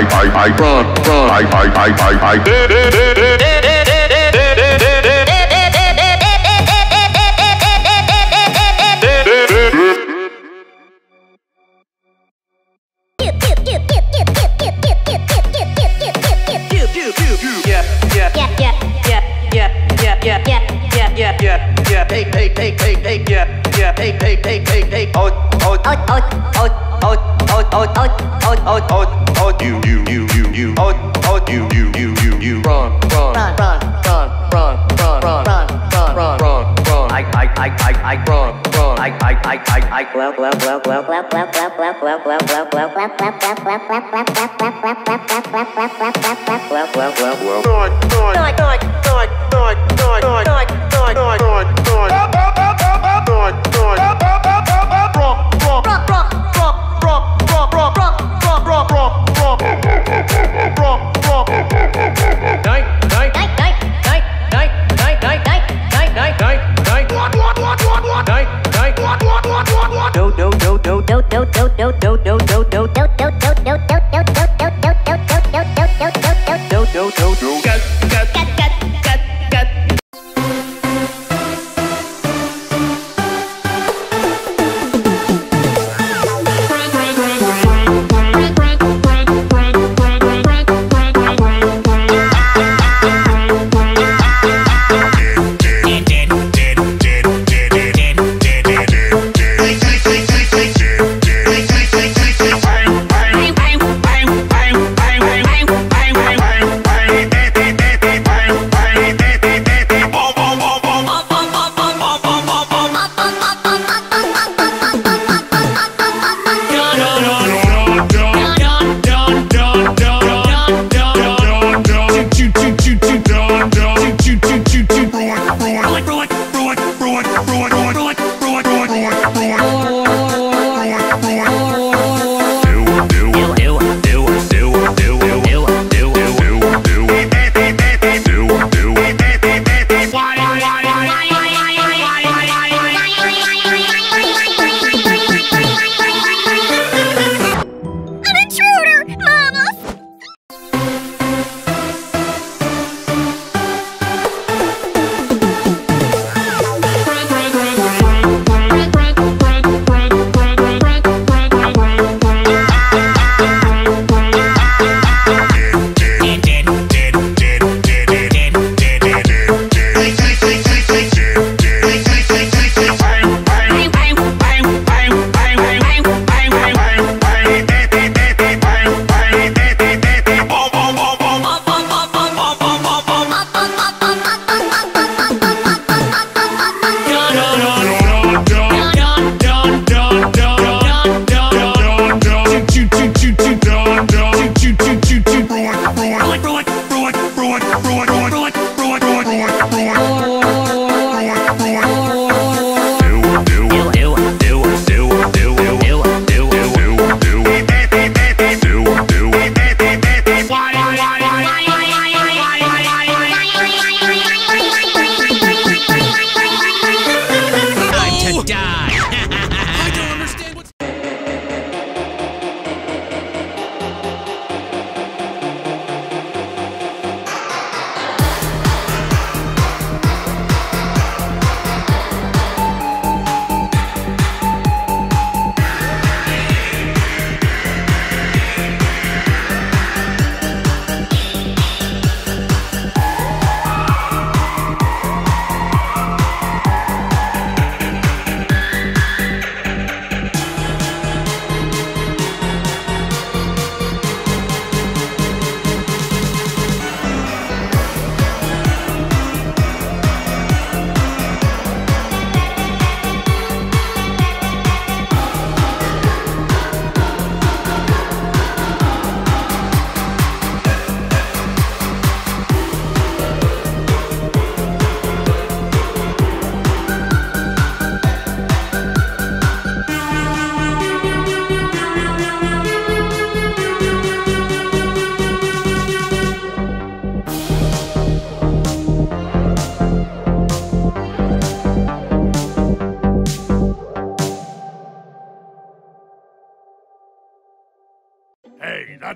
I I I run run I I I I I Take, take, take, take, take, yeah, yeah, take, take, take, take, take, out, out, out, out, out, out, out, out, out, out, out. you, you, you, you, you, out, out, you, you, you, you, you, run, run, run, run, run, run, run, run, run, run, run, run, I, I, I, I, I, run, run, I, I, I, I, I, well, well, well, well, well, well, well, well, well, well, well, well, well, well, well, well, well, no no no go.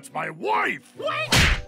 That's my wife!